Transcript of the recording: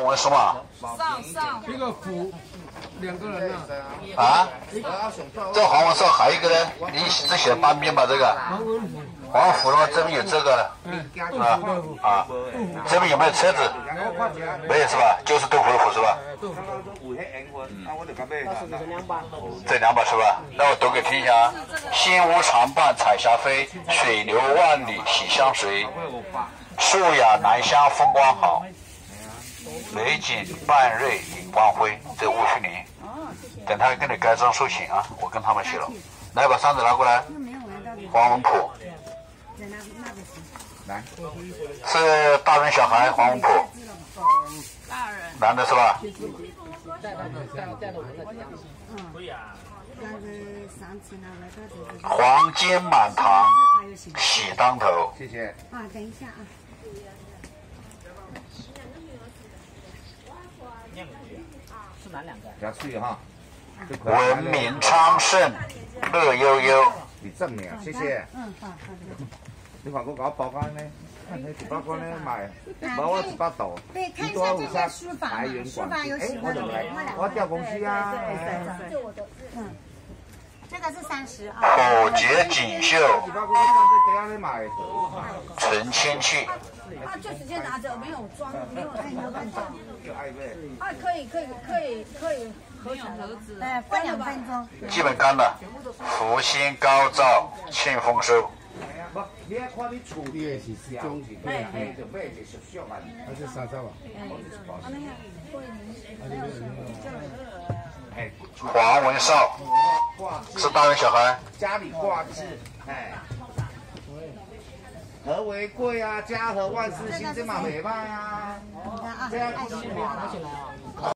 我什么？上上一个虎，两个人呐、啊？这黄文少还有一个呢？你只写半边吧？这个王文虎，黄虎的话，这边有这个嗯，啊啊，这边有没有车子？没有是吧？就是豆腐的虎是吧？这两把是吧？那我读给听一下啊：心无常伴彩霞飞，水流万里喜相随。素雅兰香风光好，美景半瑞引光辉。这吴旭林，等他跟你盖章收钱啊，我跟他们去了。来，把扇子拿过来。黄文普，是大人小孩，黄文普，大人，男的是吧？黄金满堂，喜当头。谢谢。啊，等一下啊，比较脆哈。文明昌盛，乐悠悠。你正面，谢谢。嗯，好好的。你看我搞包干呢，看那几包干呢买，包我一一下这多五三些书法嘛，来源书法有哎喜，欢的我怎么来吗？？我调公司啊。嗯，这个是三十啊。普洁锦绣，几包我啊，就直接拿着，没有装，没有太多干净。就爱买。啊，可以，可以，可以，可以合起来盒子。哎，放两分钟。基本干了，福星高照，庆丰收。不，你要看你厝里的是中是对啊，就买一熟熟啊。还是三十吧？哎，黄文少是大人小孩，家里挂字，哎。和为贵啊，家和万事兴，这嘛没办啊。这样爱心拿起来啊。